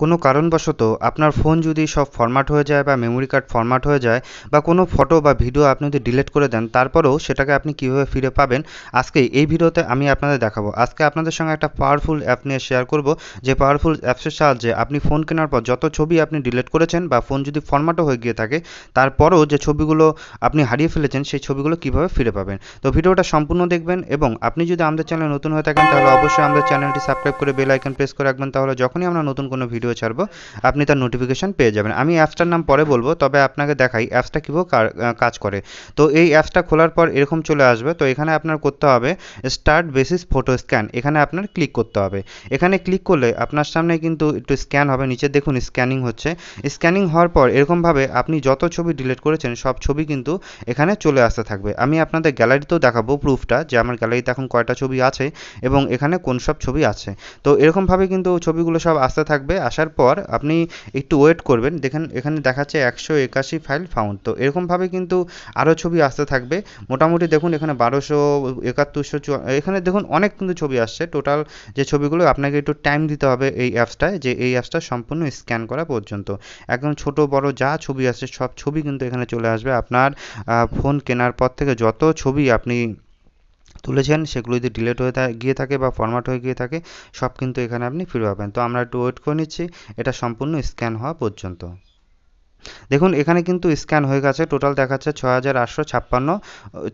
কোনো কারণবশত আপনার ফোন যদি সব ফরম্যাট হয়ে যায় বা মেমোরি কার্ড ফরম্যাট হয়ে যায় বা কোনো ফটো বা ভিডিও আপনি যদি ডিলিট করে দেন, তারপরেও সেটাকে আপনি কীভাবে ফিরে পাবেন? আজকে এই ভিডিওতে আমি আপনাদের দেখাবো। আজকে আপনাদের সঙ্গে একটা পাওয়ারফুল অ্যাপ নিয়ে শেয়ার করব। যে পাওয়ারফুল অ্যাপসের সাহায্যে আপনি ফোন কেনার পর যত ছবি আপনি ডিলিট করেছেন বা ফোন যদি ফরম্যাটও হয়ে গিয়ে থাকে, তারপরও যে ছবিগুলো আপনি হারিয়ে ফেলেছেন, সেই ছবিগুলো কীভাবে ফিরে পাবেন? তো ভিডিওটা সম্পূর্ণ দেখবেন এবং আপনি যদি আমাদের চ্যানেলে নতুন হয়ে থাকেন, তাহলে অবশ্যই আমাদের চ্যানেলটি সাবস্ক্রাইব করে বেল আইকন প্রেস করে রাখবেন। তাহলে যখনই আমরা নতুন কোনো ভিডিও ছাড়বো, আপনি তার নোটিফিকেশান পেয়ে যাবেন। আমি অ্যাপসটার নাম পরে বলব, তবে আপনাকে দেখাই অ্যাপসটা কীভাবে কাজ করে। তো এই অ্যাপসটা খোলার পর এরকম চলে আসবে, তো এখানে আপনার করতে হবে স্টার্ট বেসিস ফটো স্ক্যান এখানে আপনার ক্লিক করতে হবে। এখানে ক্লিক করলে আপনার সামনে কিন্তু একটু স্ক্যান হবে, নিচে দেখুন স্ক্যানিং হচ্ছে। স্ক্যানিং হওয়ার পর এরকমভাবে আপনি যত ছবি ডিলিট করেছেন, সব ছবি কিন্তু এখানে চলে আসতে থাকবে। আমি আপনাদের গ্যালারিতেও দেখাবো প্রুফটা যে আমার গ্যালারিতে এখন কয়টা ছবি আছে এবং এখানে কোন সব ছবি আছে। তো এরকমভাবে কিন্তু ছবিগুলো সব আসতে থাকবে আসার পর আপনি একটু ওয়েট করবেন। দেখেন, এখানে দেখাচ্ছে একশো একাশি ফাইল ফাউন্ড তো এরকমভাবে কিন্তু আরও ছবি আসতে থাকবে। মোটামুটি দেখুন, এখানে বারোশো একাত্তরশো এখানে দেখুন অনেক কিন্তু ছবি আসছে। টোটাল যে ছবিগুলো, আপনাকে একটু টাইম দিতে হবে এই অ্যাপসটায় যে এই অ্যাপসটা সম্পূর্ণ স্ক্যান করা পর্যন্ত। একদম ছোট, বড় যা ছবি আসছে, সব ছবি কিন্তু এখানে চলে আসবে। আপনার ফোন কেনার পর থেকে যত ছবি আপনি তুলেছেন, সেগুলো যদি ডিলেট হয়ে গিয়ে থাকে বা ফরম্যাট হয়ে গিয়ে থাকে, সব কিন্তু এখানে আপনি ফিরে পাবেন। তো আমরা একটু ওয়েট করে নিচ্ছি, এটা সম্পূর্ণ স্ক্যান হওয়া পর্যন্ত। দেখুন, এখানে কিন্তু স্ক্যান হয়ে গেছে। টোটাল দেখাচ্ছে ছ হাজার আটশো ছাপ্পান্ন,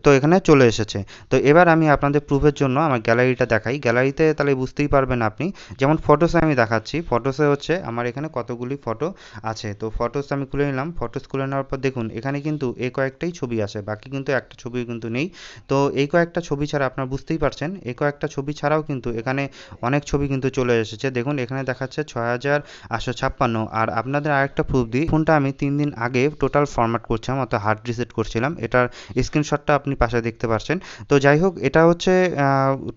তো এখানে চলে এসেছে। তো এবার আমি আপনাদের প্রুফের জন্য আমার গ্যালারিটা দেখাই। গ্যালারিতে তাহলে বুঝতেই পারবেন আপনি, যেমন ফটোসে আমি দেখাচ্ছি। ফটোসে হচ্ছে আমার এখানে কতগুলি ফটো আছে। তো ফটোস আমি খুলে নিলাম। ফটোস খুলে নেওয়ার পর দেখুন, এখানে কিন্তু এই কয়েকটাই ছবি আছে। বাকি কিন্তু একটা ছবি কিন্তু নেই। তো এই কয়েকটা ছবি ছাড়া আপনারা বুঝতেই পারছেন এই কয়েকটা ছবি ছাড়াও কিন্তু এখানে অনেক ছবি কিন্তু চলে এসেছে। দেখুন, এখানে দেখাচ্ছে ছয় হাজার আটশো ছাপ্পান্ন। আর আপনাদের আরেকটা প্রুফ দিই। ফোনটা আমি তিন দিন আগে টোটাল ফরম্যাট করছিলাম, অর্থাৎ হার্ড রিসেট করছিলাম। এটার স্ক্রিনশটটা আপনি পাশে দেখতে পাচ্ছেন। তো যাই হোক, এটা হচ্ছে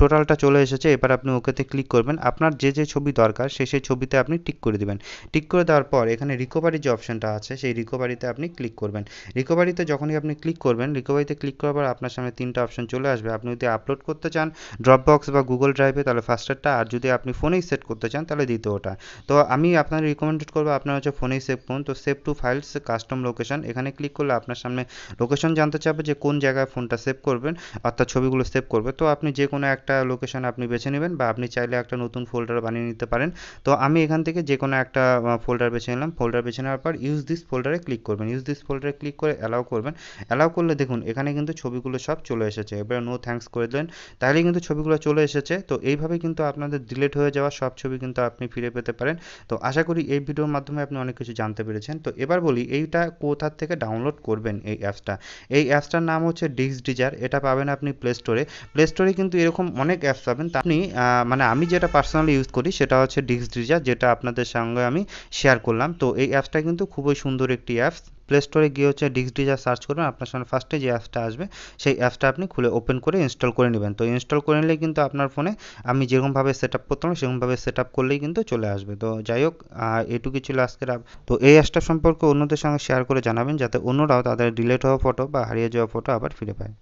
টোটালটা চলে এসেছে। এবার আপনি ওকেতে ক্লিক করবেন। আপনার যে যে ছবি দরকার, সে সেই ছবিতে আপনি টিক করে দেবেন। টিক করে দেওয়ার পর এখানে রিকভারি যে অপশনটা আছে, সেই রিকভারিতে আপনি ক্লিক করবেন। রিকভারিতে যখনই আপনি ক্লিক করবেন রিকভারিতে ক্লিক করার পর আপনার সামনে তিনটা অপশন চলে আসবে। আপনি যদি আপলোড করতে চান ড্রপ বক্স বা গুগল ড্রাইভে তাহলে ফার্স্টারটা আর যদি আপনি ফোনেই সেট করতে চান, তাহলে দ্বিতীয়টা। তো আমি আপনার রিকমেন্ডেড করব, আপনার হচ্ছে ফোনেই সেভ করুন। তো save to files custom location এখানে ক্লিক করলে আপনার সামনে লোকেশন জানতে চাবে যে কোন জায়গায় ফোনটা সেভ করবেন অর্থাৎ ছবিগুলো সেভ করবে। তো আপনি যে কোনো একটা লোকেশন আপনি বেছে নেবেন বা আপনি চাইলে একটা নতুন ফোল্ডার বানিয়ে নিতে পারেন। তো আমি এখান থেকে যে কোনো একটা ফোল্ডার বেছে নিলাম। ফোল্ডার বেছে নেওয়ার পর ইউজ দিস ফোল্ডারে ক্লিক করবেন। ইউজ দিস ফোল্ডারে ক্লিক করে অ্যালাউ করবেন। অ্যালাউ করলে দেখুন এখানে কিন্তু ছবিগুলো সব চলে এসেছে। এবার নো থ্যাঙ্কস করে দেন তাহলে কিন্তু ছবিগুলো চলে এসেছে। তো এইভাবে কিন্তু আপনাদের ডিলেট হয়ে যাওয়া সব ছবি কিন্তু আপনি ফিরে পেতে পারেন। তো আশা করি এই ভিডিওর মাধ্যমে আপনি অনেক কিছু জানতে পেরেছেন। তো এবার বলি, এইটা কোথার থেকে ডাউনলোড করবেন এই অ্যাপসটা এই অ্যাপসটার নাম হচ্ছে ডিক্স ডিজার এটা পাবেন আপনি প্লে স্টোরে প্লে স্টোরে কিন্তু এরকম অনেক অ্যাপস পাবেন। আপনি মানে আমি যেটা পার্সোনালি ইউজ করি, সেটা হচ্ছে ডিক্স ডিজার যেটা আপনাদের সঙ্গে আমি শেয়ার করলাম। তো এই অ্যাপসটা কিন্তু খুবই সুন্দর একটি অ্যাপস প্লে স্টোরে গিয়ে হচ্ছে ডিক্স ডিজার সার্চ করবেন, আপনার সামনে ফার্স্টে যে অ্যাপসটা আসবে, সেই অ্যাপসটা আপনি খুলে ওপেন করে ইনস্টল করে নেবেন। তো ইনস্টল করে নিলে কিন্তু আপনার ফোনে আমি যেরকমভাবে সেট আপ করতাম সেরকমভাবে সেট আপ করলেই কিন্তু চলে আসবে। তো যাই হোক এটুকুই ছিল আজকের তো এই অ্যাপসটা সম্পর্কে অন্যদের সঙ্গে শেয়ার করে জানাবেন, যাতে অন্যরাও তাদের ডিলেট হওয়া ফটো বা হারিয়ে যাওয়া ফটো আবার ফিরে পায়।